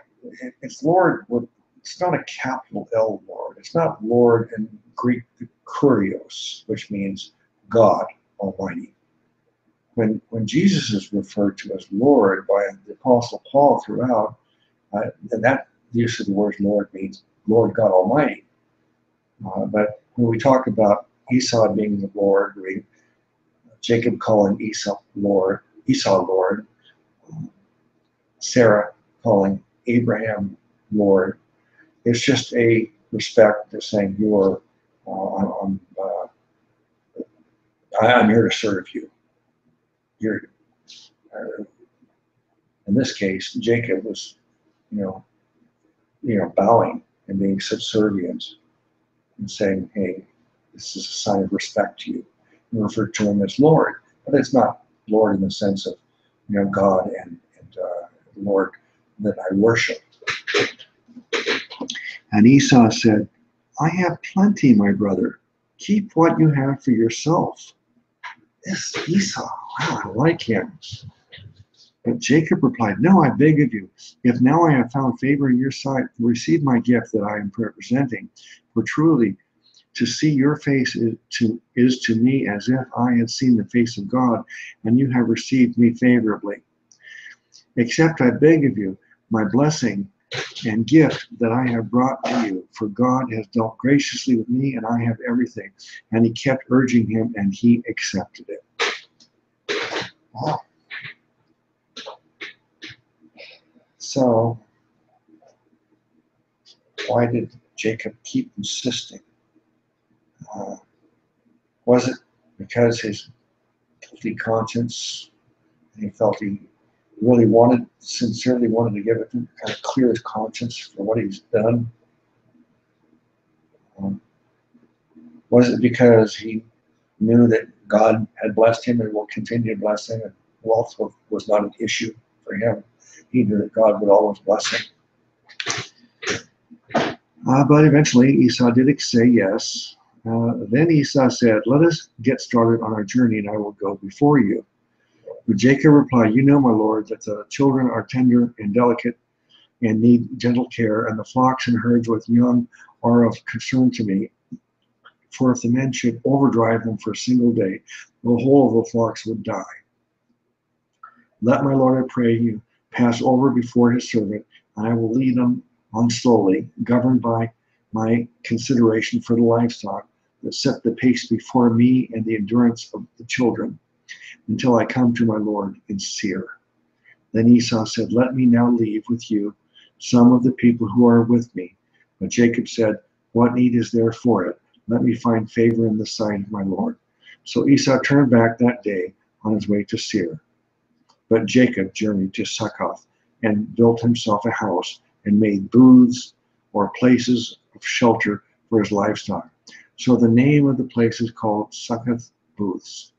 it's Lord with, it's not a capital L Lord. It's not Lord in Greek kurios, which means God Almighty. When, when Jesus is referred to as Lord by the Apostle Paul throughout, uh, that use of the word Lord means Lord God Almighty. Uh, but when we talk about Esau being the Lord, we, Jacob calling Esau Lord, Esau Lord, Sarah calling Abraham Lord. It's just a respect to saying you are, uh, I'm, uh, I'm here to serve you. You're, uh, in this case, Jacob was, you know, you know, bowing and being subservient and saying, hey, this is a sign of respect to you. And refer to him as Lord. But it's not Lord in the sense of, you know, God and, and uh, Lord that I worship. And Esau said, I have plenty, my brother. Keep what you have for yourself. This Esau, wow, I like him. But Jacob replied, No, I beg of you, if now I have found favor in your sight, receive my gift that I am presenting. For truly, to see your face is to, is to me as if I had seen the face of God, and you have received me favorably. Except I beg of you, my blessing and gift that I have brought to you, for God has dealt graciously with me, and I have everything. And he kept urging him, and he accepted it. Wow. So, why did Jacob keep insisting? Uh, was it because his guilty conscience, he felt he really wanted, sincerely wanted to give it, of clear conscience for what he's done? Um, was it because he knew that God had blessed him and will continue to bless him, and wealth was not an issue for him? He knew that God would always bless him. Uh, but eventually Esau did say yes. Uh, then Esau said, Let us get started on our journey, and I will go before you. But Jacob replied, You know, my lord, that the children are tender and delicate and need gentle care, and the flocks and herds with young are of concern to me. For if the men should overdrive them for a single day, the whole of the flocks would die. Let my lord, I pray you, pass over before his servant, and I will lead them on slowly, governed by my consideration for the livestock that set the pace before me and the endurance of the children until I come to my Lord in Seir. Then Esau said, Let me now leave with you some of the people who are with me. But Jacob said, What need is there for it? Let me find favor in the sight of my Lord. So Esau turned back that day on his way to Seir. But Jacob journeyed to Succoth and built himself a house and made booths or places of shelter for his livestock. So the name of the place is called Succoth Booths.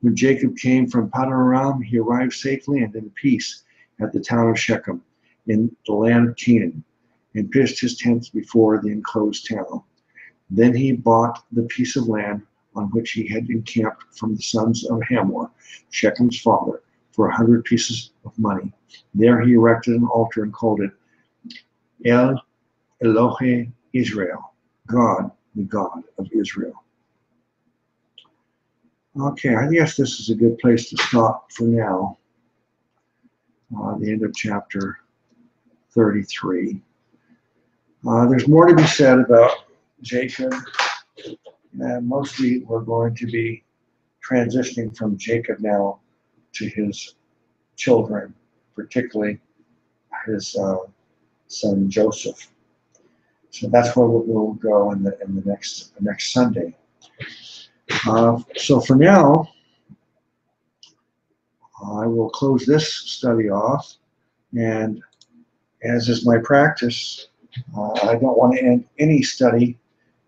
When Jacob came from Padanaram, he arrived safely and in peace at the town of Shechem in the land of Canaan and pitched his tents before the enclosed town. Then he bought the piece of land on which he had encamped from the sons of Hamor, Shechem's father, for a hundred pieces of money. There he erected an altar and called it El Elohe Israel, God, the God of Israel. Okay, I guess this is a good place to stop for now. Uh, the end of chapter 33. Uh, there's more to be said about Jacob, and mostly we're going to be transitioning from Jacob now to his children, particularly his uh, son Joseph. So that's where we'll, go in the in the next the next Sunday. Uh, so for now, I will close this study off, and as is my practice, uh, I don't want to end any study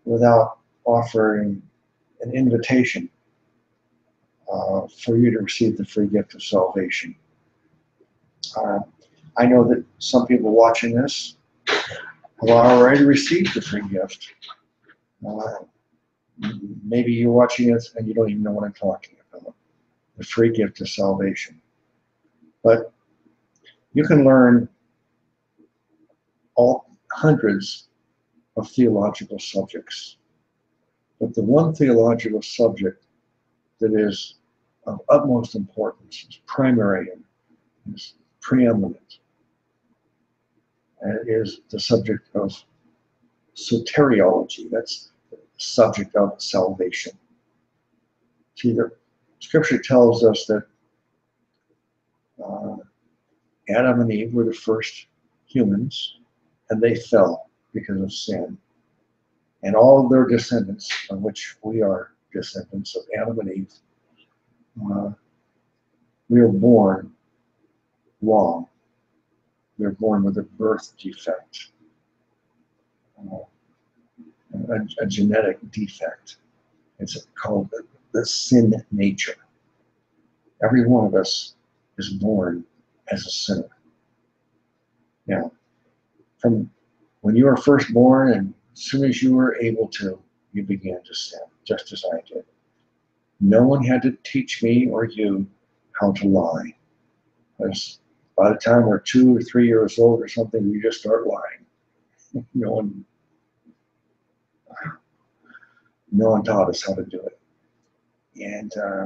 without offering an invitation uh, for you to receive the free gift of salvation. Uh, I know that some people watching this have already received the free gift. Maybe you're watching this and you don't even know what I'm talking about the free gift of salvation. But you can learn all hundreds of theological subjects. But the one theological subject that is of utmost importance, is primary, and is preeminent, and is the subject of soteriology. That's subject of salvation. See, the scripture tells us that uh, Adam and Eve were the first humans, and they fell because of sin. And all their descendants, of which we are descendants of Adam and Eve, uh, we are born wrong. We are born with a birth defect, uh, a, a, genetic defect. It's called the, the sin nature. Every one of us is born as a sinner. Now, from when you were first born and as soon as you were able to, you began to sin, just as I did. No one had to teach me or you how to lie. Because by the time we're two or three years old or something, we just start lying. no one no one taught us how to do it. And uh,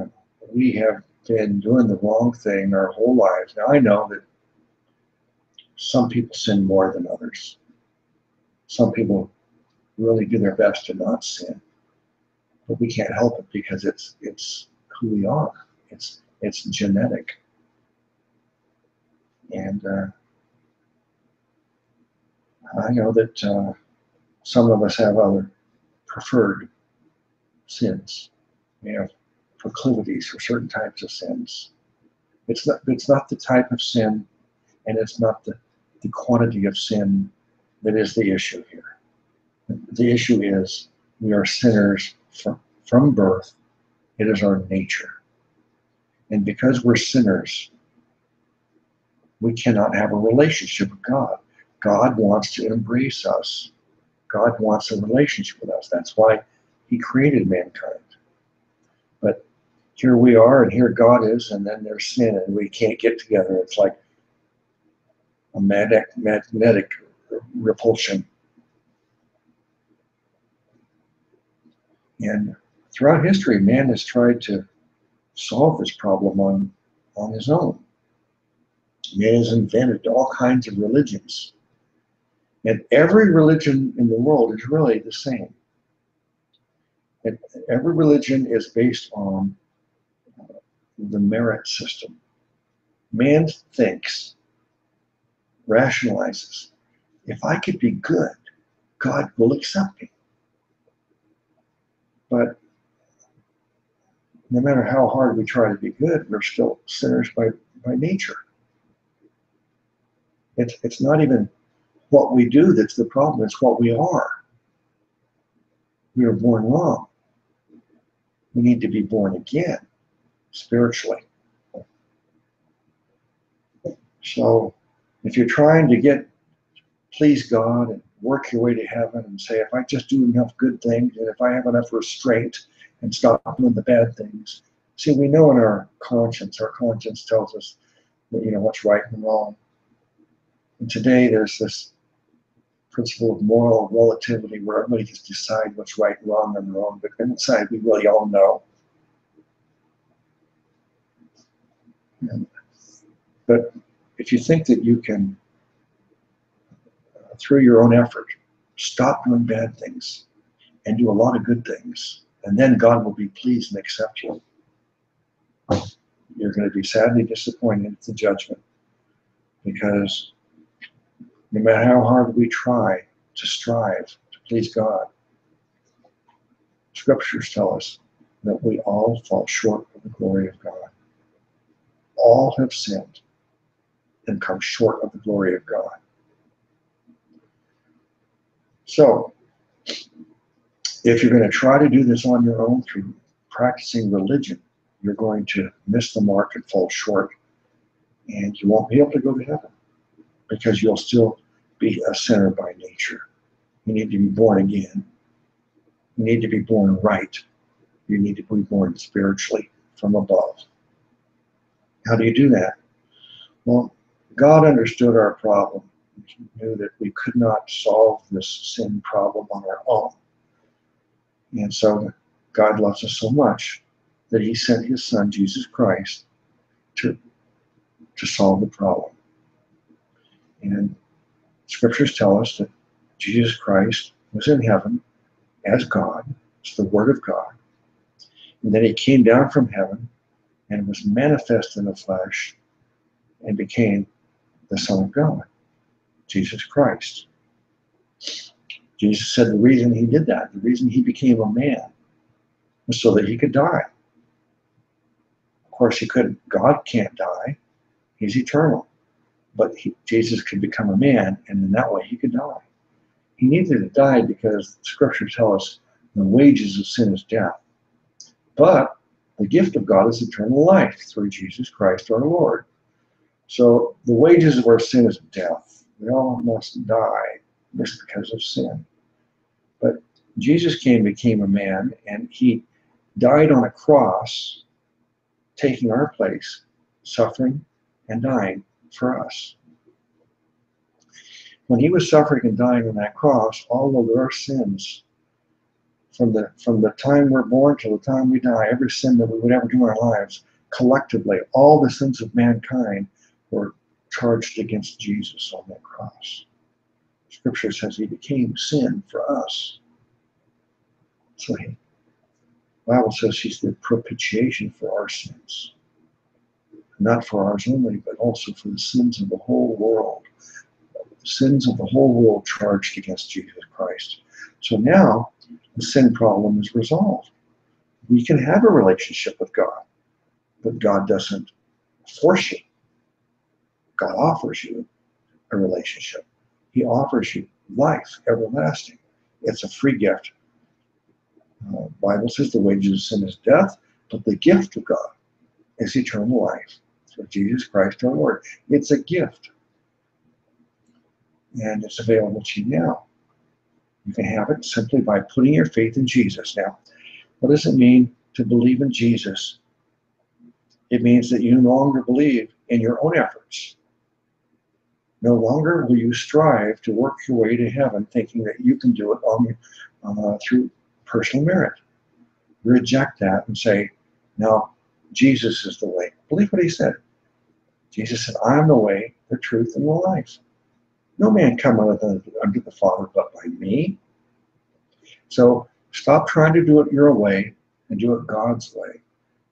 we have been doing the wrong thing our whole lives. Now, I know that some people sin more than others. Some people really do their best to not sin. But we can't help it because it's it's who we are. It's it's genetic. And uh, I know that uh, some of us have other preferred sins. We have proclivities for certain types of sins. It's not, it's not the type of sin and it's not the, the quantity of sin that is the issue here. The issue is we are sinners from, from birth. It is our nature. And because we're sinners, we cannot have a relationship with God. God wants to embrace us. God wants a relationship with us. That's why he created mankind. But here we are, and here God is, and then there's sin, and we can't get together. It's like a magnetic, magnetic repulsion. And throughout history, man has tried to solve this problem on, on his own. Man has invented all kinds of religions. And every religion in the world is really the same. And every religion is based on uh, the merit system. Man thinks, rationalizes, if I could be good, God will accept me. But no matter how hard we try to be good, we're still sinners by, by nature. It's, it's not even what we do that's the problem, it's what we are. We were born wrong. We need to be born again spiritually. So if you're trying to get please God and work your way to heaven and say, if I just do enough good things and if I have enough restraint and stop doing the bad things. See, we know in our conscience, our conscience tells us that, you know, what's right and wrong. And today there's this principle of moral relativity where everybody just decide what's right, wrong, and wrong, but inside we really all know. And, but if you think that you can, uh, through your own effort, stop doing bad things and do a lot of good things, and then God will be pleased and accept you, you're going to be sadly disappointed at the judgment because no matter how hard we try to strive to please God, scriptures tell us that we all fall short of the glory of God. All have sinned and come short of the glory of God. So, if you're going to try to do this on your own through practicing religion, you're going to miss the mark and fall short, and you won't be able to go to heaven because you'll still be a sinner by nature. You need to be born again. You need to be born right. You need to be born spiritually from above. How do you do that? Well, God understood our problem. He knew that we could not solve this sin problem on our own. And so God loves us so much that he sent his son, Jesus Christ, to, to solve the problem. And scriptures tell us that Jesus Christ was in heaven as God, it's the Word of God. And then he came down from heaven and was manifest in the flesh and became the Son of God, Jesus Christ. Jesus said the reason he did that, the reason he became a man, was so that he could die. Of course, he couldn't, God can't die, he's eternal. But he, Jesus could become a man, and in that way he could die. He needed to die because scriptures tell us the wages of sin is death. But The gift of God is eternal life through Jesus Christ our Lord. So the wages of our sin is death. We all must die just because of sin. But Jesus came, became a man, and he died on a cross, taking our place, suffering and dying for us. When he was suffering and dying on that cross, all of our sins, from the from the time we're born till the time we die, every sin that we would ever do in our lives, collectively, all the sins of mankind were charged against Jesus on that cross. Scripture says he became sin for us. So he, Bible says he's the propitiation for our sins. Not for ours only, but also for the sins of the whole world. The sins of the whole world charged against Jesus Christ. So now the sin problem is resolved. We can have a relationship with God, but God doesn't force you. God offers you a relationship. He offers you life everlasting. It's a free gift. Uh, Bible says the wages of sin is death, but the gift of God is eternal life through Jesus Christ our Lord. It's a gift. And it's available to you now. You can have it simply by putting your faith in Jesus. Now, what does it mean to believe in Jesus? It means that you no longer believe in your own efforts. No longer will you strive to work your way to heaven thinking that you can do it on, uh, through personal merit. Reject that and say, no, Jesus is the way. Believe what he said. Jesus said, I am the way, the truth, and the life. No man come unto the Father but by me. So stop trying to do it your way and do it God's way.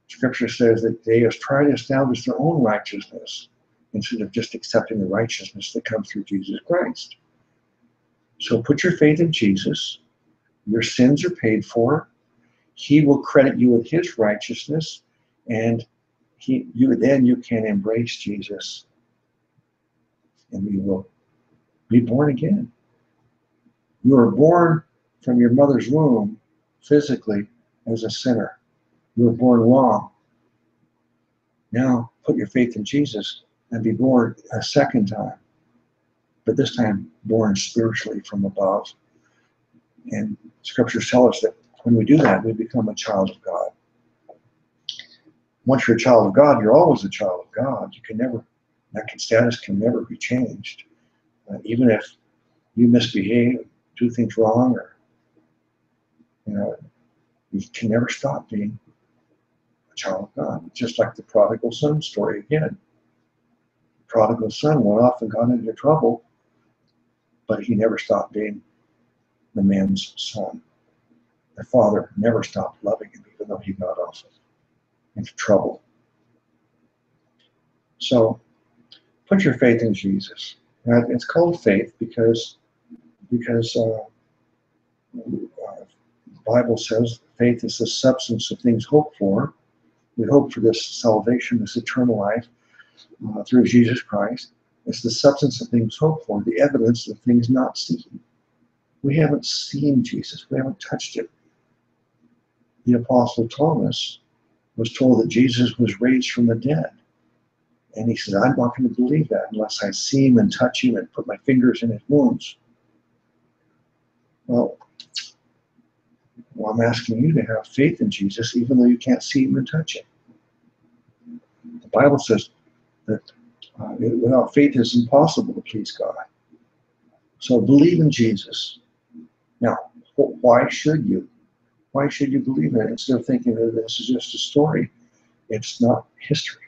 Scripture says that they have tried to establish their own righteousness instead of just accepting the righteousness that comes through Jesus Christ. So put your faith in Jesus. Your sins are paid for. He will credit you with his righteousness, and he you then you can embrace Jesus and you will be born again. You were born from your mother's womb physically as a sinner. You were born wrong. Now put your faith in Jesus and be born a second time, but this time born spiritually from above. And scriptures tell us that when we do that, we become a child of God. Once you're a child of God, you're always a child of God. You can never, that status can never be changed. Uh, even if you misbehave, do things wrong, or, you know, you can never stop being a child of God. Just like the prodigal son story again The prodigal son went off and got into trouble, but he never stopped being the man's son. The father never stopped loving him, even though he got off into trouble. So put your faith in Jesus. And it's called faith because because uh, uh, Bible says faith is the substance of things hoped for. We hope for this salvation, this eternal life, uh, through Jesus Christ. It's the substance of things hoped for, the evidence of things not seen. We haven't seen Jesus, we haven't touched him. The Apostle Thomas was told that Jesus was raised from the dead. And he says, I'm not going to believe that unless I see him and touch him and put my fingers in his wounds. Well, well, I'm asking you to have faith in Jesus even though you can't see him and touch him. The Bible says, that uh, without faith it's impossible to please God. So believe in Jesus. Now, why should you? Why should you believe it instead of thinking that this is just a story? It's not history.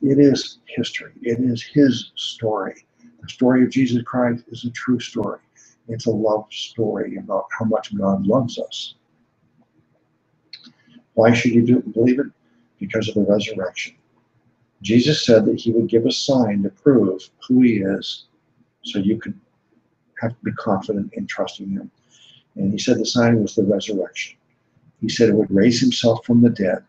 It is history. It is His story. The story of Jesus Christ is a true story. It's a love story about how much God loves us. Why should you do, believe it? Because of the resurrection. Jesus said that he would give a sign to prove who he is so you could have to be confident in trusting him. And he said the sign was the resurrection. He said it would raise himself from the dead.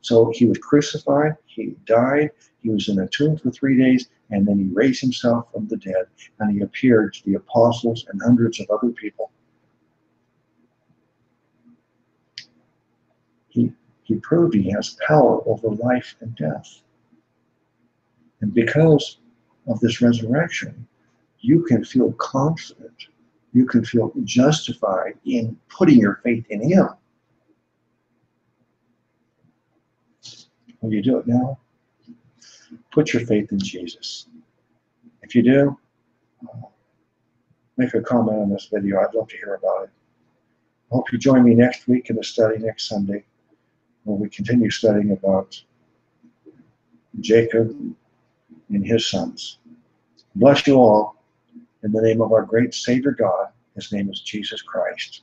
So he was crucified, he died, he was in a tomb for three days, and then he raised himself from the dead, and he appeared to the apostles and hundreds of other people. He, He proved he has power over life and death. And because of this resurrection, you can feel confident. You can feel justified in putting your faith in Him. Will you do it now? Put your faith in Jesus. If you do, make a comment on this video. I'd love to hear about it. I hope you join me next week in the study next Sunday when we continue studying about Jacob and his sons. Bless you all in the name of our great Savior God. His name is Jesus Christ.